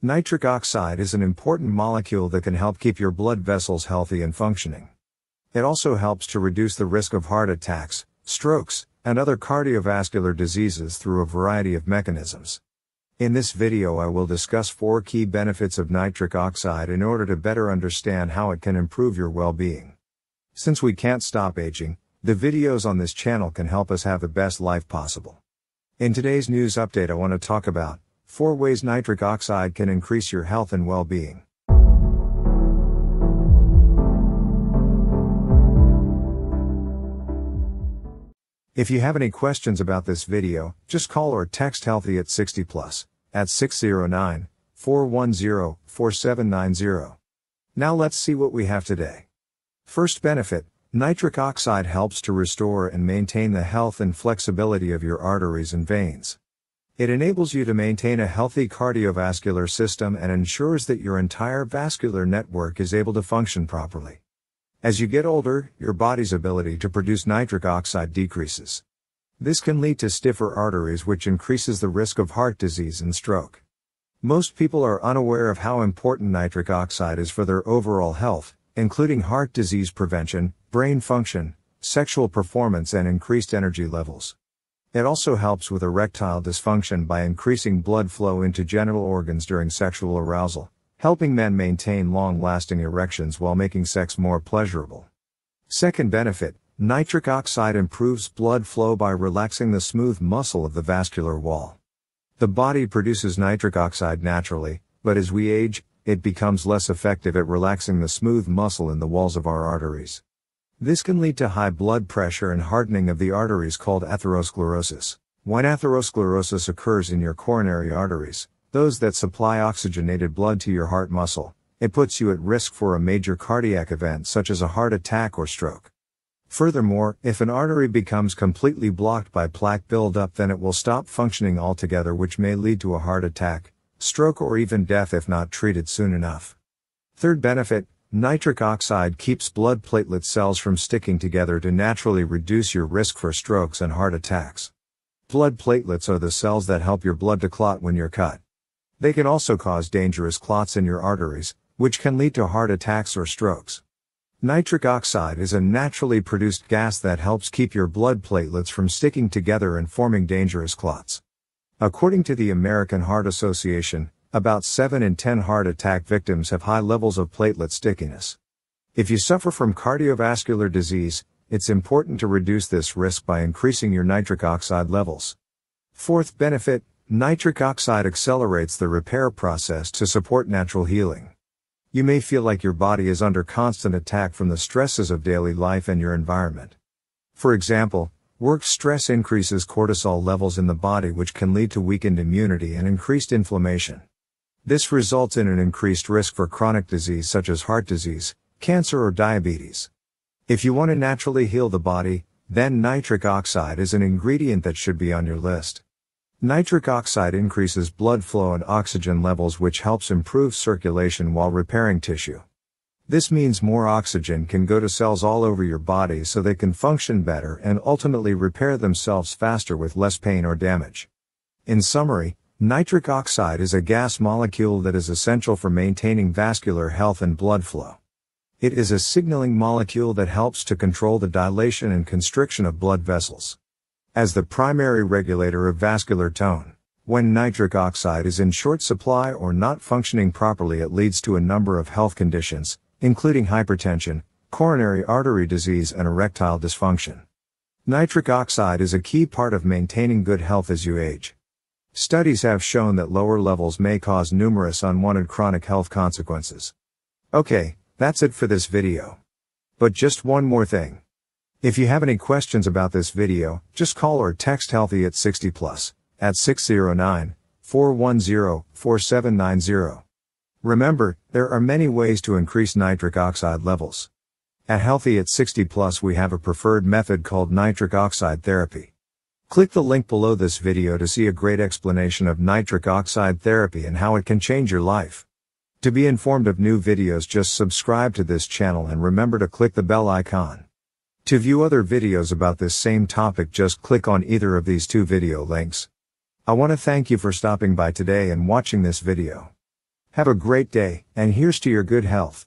Nitric oxide is an important molecule that can help keep your blood vessels healthy and functioning. It also helps to reduce the risk of heart attacks, strokes, and other cardiovascular diseases through a variety of mechanisms. In this video I will discuss four key benefits of nitric oxide in order to better understand how it can improve your well-being. Since we can't stop aging, the videos on this channel can help us have the best life possible. In today's news update I want to talk about 4 ways nitric oxide can increase your health and well-being. If you have any questions about this video, just call or text healthy at 60 plus at 609 410 4790. Now let's see what we have today. First benefit, nitric oxide helps to restore and maintain the health and flexibility of your arteries and veins. It enables you to maintain a healthy cardiovascular system and ensures that your entire vascular network is able to function properly. As you get older, your body's ability to produce nitric oxide decreases. This can lead to stiffer arteries which increases the risk of heart disease and stroke. Most people are unaware of how important nitric oxide is for their overall health, including heart disease prevention, brain function, sexual performance and increased energy levels. It also helps with erectile dysfunction by increasing blood flow into genital organs during sexual arousal helping men maintain long-lasting erections while making sex more pleasurable. Second benefit, nitric oxide improves blood flow by relaxing the smooth muscle of the vascular wall. The body produces nitric oxide naturally, but as we age, it becomes less effective at relaxing the smooth muscle in the walls of our arteries. This can lead to high blood pressure and hardening of the arteries called atherosclerosis. When atherosclerosis occurs in your coronary arteries, those that supply oxygenated blood to your heart muscle, it puts you at risk for a major cardiac event such as a heart attack or stroke. Furthermore, if an artery becomes completely blocked by plaque buildup then it will stop functioning altogether which may lead to a heart attack, stroke or even death if not treated soon enough. Third benefit, nitric oxide keeps blood platelet cells from sticking together to naturally reduce your risk for strokes and heart attacks. Blood platelets are the cells that help your blood to clot when you're cut. They can also cause dangerous clots in your arteries, which can lead to heart attacks or strokes. Nitric oxide is a naturally produced gas that helps keep your blood platelets from sticking together and forming dangerous clots. According to the American Heart Association, about 7 in 10 heart attack victims have high levels of platelet stickiness. If you suffer from cardiovascular disease, it's important to reduce this risk by increasing your nitric oxide levels. Fourth benefit, Nitric oxide accelerates the repair process to support natural healing. You may feel like your body is under constant attack from the stresses of daily life and your environment. For example, work stress increases cortisol levels in the body which can lead to weakened immunity and increased inflammation. This results in an increased risk for chronic disease such as heart disease, cancer or diabetes. If you want to naturally heal the body, then nitric oxide is an ingredient that should be on your list. Nitric oxide increases blood flow and oxygen levels which helps improve circulation while repairing tissue. This means more oxygen can go to cells all over your body so they can function better and ultimately repair themselves faster with less pain or damage. In summary, nitric oxide is a gas molecule that is essential for maintaining vascular health and blood flow. It is a signaling molecule that helps to control the dilation and constriction of blood vessels as the primary regulator of vascular tone. When nitric oxide is in short supply or not functioning properly it leads to a number of health conditions, including hypertension, coronary artery disease and erectile dysfunction. Nitric oxide is a key part of maintaining good health as you age. Studies have shown that lower levels may cause numerous unwanted chronic health consequences. Okay, that's it for this video. But just one more thing. If you have any questions about this video, just call or text healthy at 60 plus at 609 410 4790. Remember, there are many ways to increase nitric oxide levels. At Healthy at 60 Plus we have a preferred method called nitric oxide therapy. Click the link below this video to see a great explanation of nitric oxide therapy and how it can change your life. To be informed of new videos just subscribe to this channel and remember to click the bell icon. To view other videos about this same topic just click on either of these two video links. I want to thank you for stopping by today and watching this video. Have a great day, and here's to your good health.